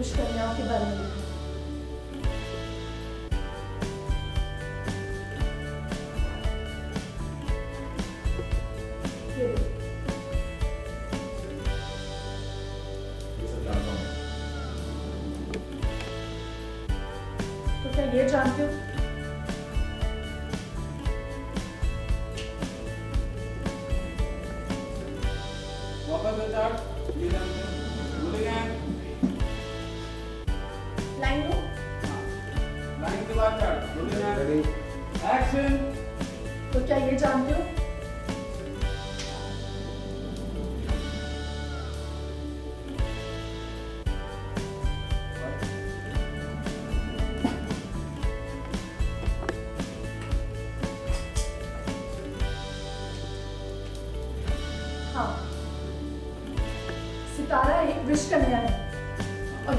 विश्व कन्याओं के बारे में तो क्या ये जानते हो? ये जानते हो हाँ सितारा है हाँ,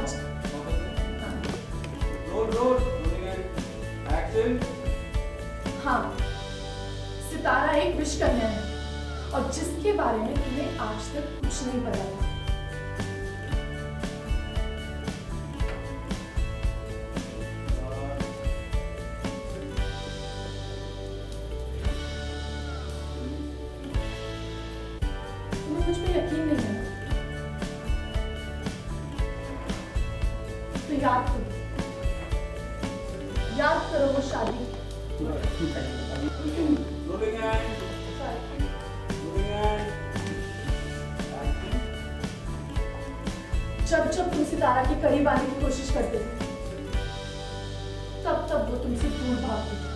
एक्शन हाँ सितारा एक विष कन्या है और जिसके बारे में तुम्हें आज तक कुछ नहीं पता था तुम्हें मुझ पे यकीन नहीं है। तो याद करो याद करो वो शादी। जब जब तुम सितारा के करीब आने की कोशिश करते थे, तब तब वो तुमसे दूर भागते थी।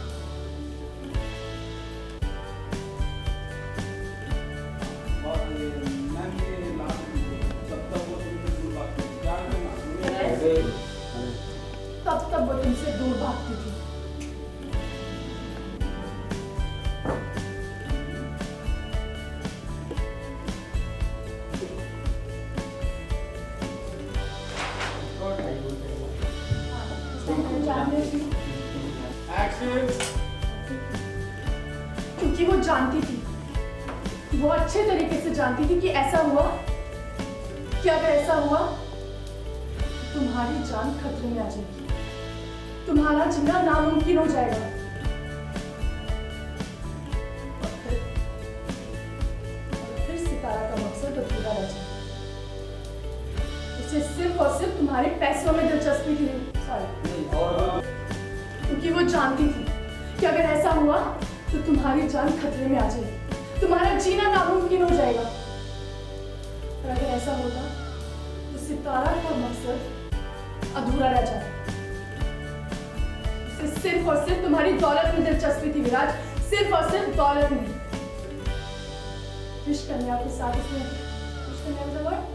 क्योंकि वो जानती थी। वो अच्छे तरीके से जानती थी कि ऐसा हुआ। कि अगर ऐसा हुआ, तुम्हारी जान खतरे में आ जाएगी। तुम्हारा जीना नामुमकिन हो जाएगा। सिर्फ़ और सिर्फ़ तुम्हारे पैसों में दिलचस्पी थी। क्योंकि वो जानती थी कि अगर ऐसा हुआ तो तुम्हारी जान खतरे में आ जाएगी। तुम्हारा जीना नामुमकिन हो जाएगा। और अगर ऐसा होगा तो सितारा का मकसद अधूरा रह उसे सिर्फ़ और सिर्फ़ तुम्हारी दौलत में दिलचस्पी थी विराज। सिर्फ़ और सिर्फ़ दौलत में विश कन्या के साथ उसने विश कन्या?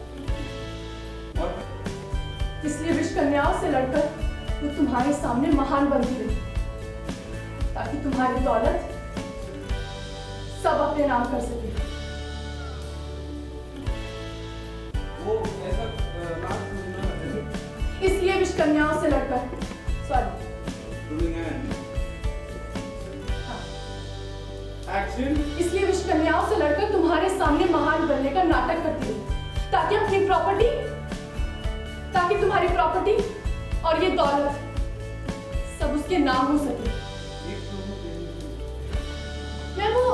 इसलिए विश कन्याओं से लड़कर वो तुम्हारे सामने महान बनती रही ताकि तुम्हारी दौलत सब अपने नाम कर सके। इसलिए विश कन्याओं से लड़कर। सॉरी हाँ। इसलिए विश कन्याओं से लड़कर तुम्हारे सामने महान बनने का नाटक करती रही ताकि अपनी प्रॉपर्टी ताकि तुम्हारी प्रॉपर्टी और ये दौलत सब उसके नाम हो सके। मैं वो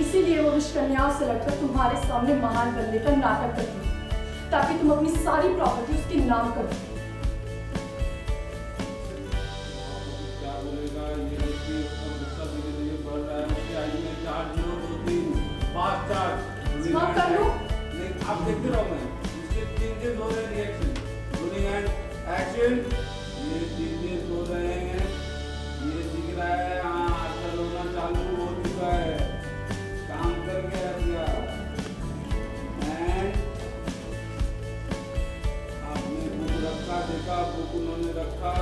इसीलिए वो विश कन्याओं से लड़कर तुम्हारे सामने महान बनने का नाटक करती है, ताकि तुम अपनी सारी प्रॉपर्टी उसके नाम कर दो कर लूँ? आप देखते रहो मैं। इंटेंटेड हो रहे रिएक्शन रूलिंग एंड एक्शन ये चीज़ें हो रहे हैं ये दिख रहा है हाँ आजकल होना चालू हो चुका है। काम करके गया दिया आपने बुक रखा, देखा, बुक उन्होंने रखा।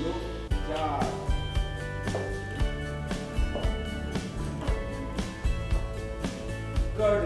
लोग चार कर